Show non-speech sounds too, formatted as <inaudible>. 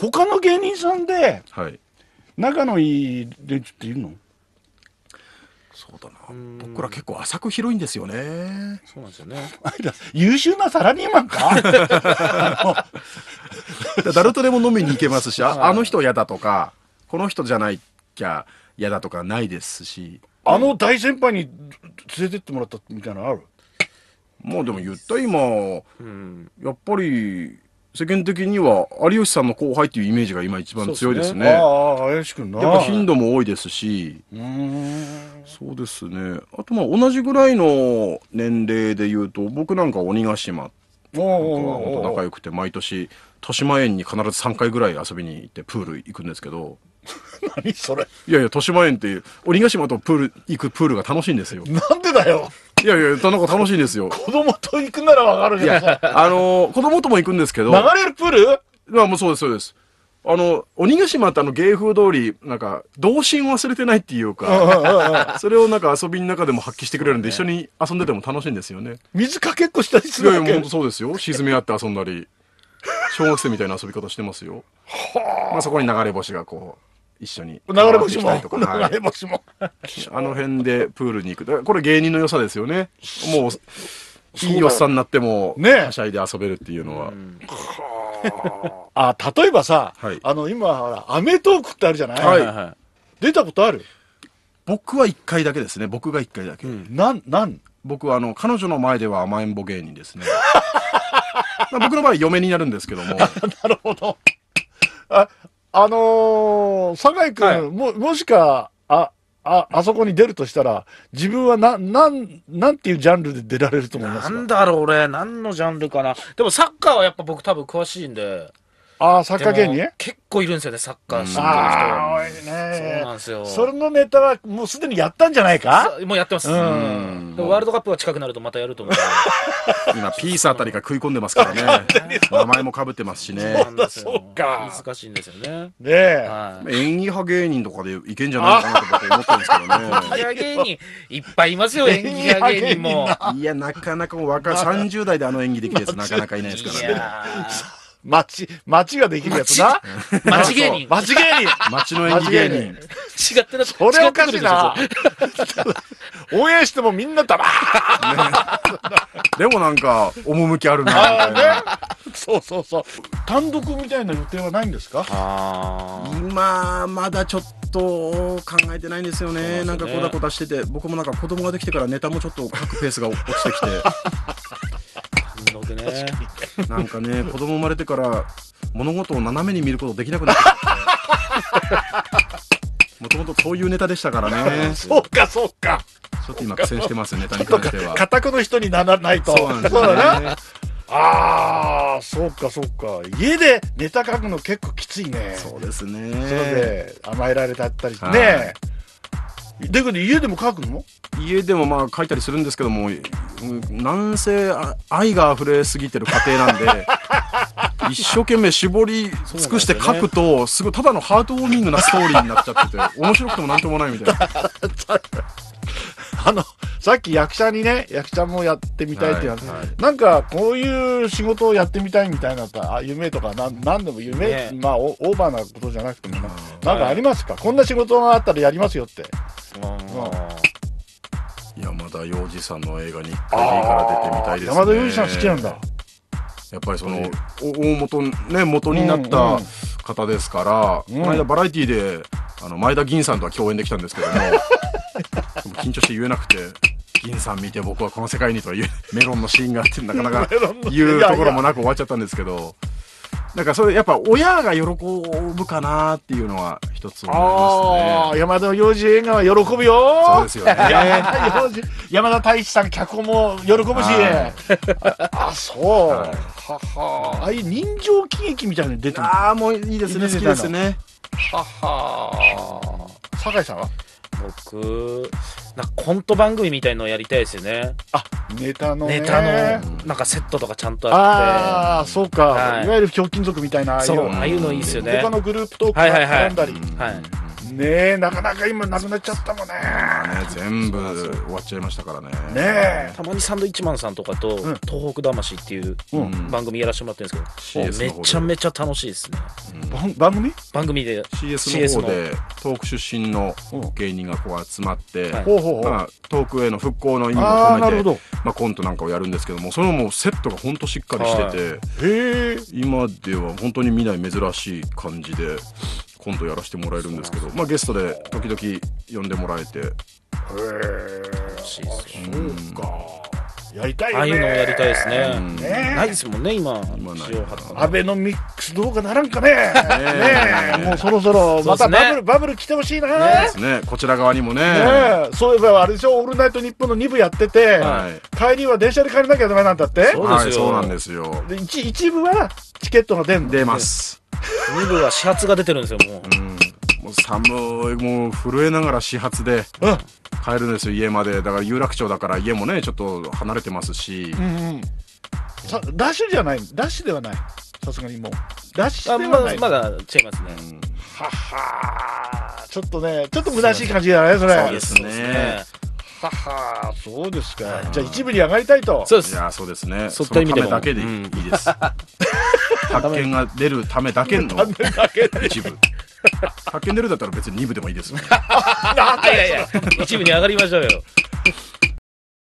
他の芸人さんではい。仲のいい連中っているの？そうだな。僕ら結構浅く広いんですよね。そうなんですよね。優秀なサラリーマンか？<laughs> 誰とでも飲みに行けますしああの人嫌だとかこの人じゃないきゃ嫌だとかないですし。あの大先輩に連れてってもらったみたいなのある？もうでも言った今うん。やっぱり世間的には有吉さんの後輩っていうイメージが今一番強いですね。ああ怪しくんなやっぱ頻度も多いですし、そうですね。あとまあ同じぐらいの年齢で言うと、僕なんか鬼ヶ島。おとは本当仲お良くて、毎年、豊島園に必ず3回ぐらい遊びに行ってプール行くんですけど、<laughs> 何それ。いやいや、豊島園って鬼ヶ島とプール行くプールが楽しいんですよ。なんでだよいやいや、なんか楽しいんですよ。<laughs> 子供と行くならわかるけどさあのー子供とも行くんですけど、流れるプール？まあもうそうです、そうです。あの、鬼ヶ島ってあの芸風通り、なんか、童心忘れてないっていうか、それをなんか遊びの中でも発揮してくれるんで、一緒に遊んでても楽しいんですよね。水かけっこしたりすいやいや、るわけもう本当そうですよ。沈め合って遊んだり、小学生みたいな遊び方してますよ。まあそこに流れ星がこう、一緒に。流れ星も。流れ星も。あの辺でプールに行く。これ芸人の良さですよね。もう、いいおっさんになっても、ねはしゃいで遊べるっていうのは。<laughs> あ例えばさ、はい。あの今ほら『アメトーーク』ってあるじゃない、はい。は出たことある、僕は一回だけですね。僕が一回だけ。なんなん？僕はあの彼女の前では甘えん坊芸人ですね。<laughs> まあ僕の場合嫁になるんですけども。<laughs> なるほど。ああのー、酒井君、はいももしかあああそこに出るとしたら自分はななんなんていうジャンルで出られると思いますか？なんだろう、俺、何のジャンルかな？でもサッカーはやっぱ僕多分詳しいんで。ああサッカー芸人結構いるんですよね、サッカー知ってる人。ああ多いそうねなんですよ。それのネタはもうすでにやったんじゃないか？さもうやってます。うん。でもワールドカップが近くなるとまたやると思うんで。今ピースあたりが食い込んでますからね。<laughs> 名前もかぶってますしね。なんですよ。そうか難しいんですよね。ねえ、はい。演技派芸人とかでいけんじゃないかなと僕思ってるんですけど <laughs> 演技ね派芸人、いっぱいいますよ、<laughs> 演技派芸人。も。いやなかなか若い30代であの演技できるやつなかなかいないですいからねや街街ができるやつな。ー、町芸人。街芸人。街の演技芸人。違ってなそれおかしいな。応援してもみんなだばでもなんか趣あるな。みあたいなあね。そうそうそう。単独みたいな予定はないんですか？今まだちょっと考えてないんですよね。なんかこだこだしてて。僕もなんか子供ができてからネタもちょっと書くペースが落ちてきてー、単独ね。なんかね、<laughs> 子供生まれてから物事を斜めに見ることできなくなって。<laughs> もともとそういうネタでしたからね。ちそうかそうかょっと今苦戦してますよ、ネタに関しては。片言の人にならないとそうなんですね。<laughs> ああそうかそうか家でネタ書くの結構きついねそうですそれね。で甘えられたったりはいねえだけど家でも書くの？家でもまあ書いたりするんですけども、うんなんせあ愛が溢れすぎてる家庭なんで、<laughs> 一生懸命絞り尽くして書くと、すごいただのハートウォーミングなストーリーになっちゃってて、面白くてもなんともないみたいな。<laughs> あのさっき役者にね役者もやってみたいって言われて、はいはいなんかこういう仕事をやってみたいみたいなあ夢とかなんなんでも夢、ね。まあオオーバーなことじゃなくてもな。なんかありますか、こんな仕事があったらやりますよって山田洋次さんの映画に一回でいいから出てみたいですね。山田裕二さん好きなんだ。やっぱりその、お大元、ね、元になったうん。うん方ですから、うん。この間バラエティで、あの、前田銀さんとは共演できたんですけども、<laughs> 緊張して言えなくて、銀さん見て僕はこの世界にとは言う、メロンのシーンがあって、なかなか <laughs> 言うところもなく終わっちゃったんですけど、なんかそれ、やっぱ親が喜ぶかなっていうのは一つ思いあ。あ山田洋次映画は喜ぶよそうですよね。<laughs> 山田太一さん脚本も喜ぶし、はあそう、はいははああいう人情喜劇みたいなの出てるああ、もういいですね。好きですね。はは酒井さんは？僕、なんかコント番組みたいのをやりたいですよね。あネタのねネタの、なんかセットとかちゃんとあああそうか、はいい、わゆるひょうきん族みたいなああいって。そう、うああいうのいいですよね。他のグループとはいはいはい絡んだり、はい。うねえ、なかなか今なくなっちゃったもんね。ね、全部終わっちゃいましたからね。ねえ。たまにサンドイッチマンさんとかと、ん東北魂っていううん番組やらせてもらってるんですけど、CS めの方でちゃめちゃ楽しいですね。番番組？番組で CS の方で東北出身の芸人がこう集まって、はい。まあ、遠くへの復興の意味も込めてまあ、コントなんかをやるんですけどもそれももうセットが本当しっかりしてて、へえ。今では本当に見ない珍しい感じでコントやらせてもらえるんですけど、まあ、ゲストで時々呼んでもらえて。楽しいですよ。そうか。やりたいよね。ああいうのをやりたいですね。うんね。ないですもんね、今。今ない。地上波とかアベノミクスどうかならんかね。ねえ。え、もうそろそろまたそうですね。バブル、バブル来てほしいな。ねですね。こちら側にもね。そういえばあれでしょ、オールナイトニッポンの2部やってて、はい。帰りは電車で帰らなきゃダメなんだって。そうはいですよ。そうなんですよ。で一一部はチケットが出んの。出ます、2部は始発が出てるんですよ、もう。うん、もう寒いもう震えながら始発で。うん。帰るんですよ家までだから有楽町だから家もねちょっと離れてますし、うんうん。さダッシュじゃない、ダッシュではない。さすがにもう。ダッシあュではない。まだまだ違いますね。ははーちょっとね、ちょっと虚しい感じだね、それ。そうですねははーそうですか。じゃあ一部に上がりたいと。そうです。いやそうですねそういった意味でもそのためだけでいい,、です発見が出るためだけの一部発見出るだったら別に2部でもいいですいや <laughs> いやいや、一部に上がりましょうよ。